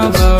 another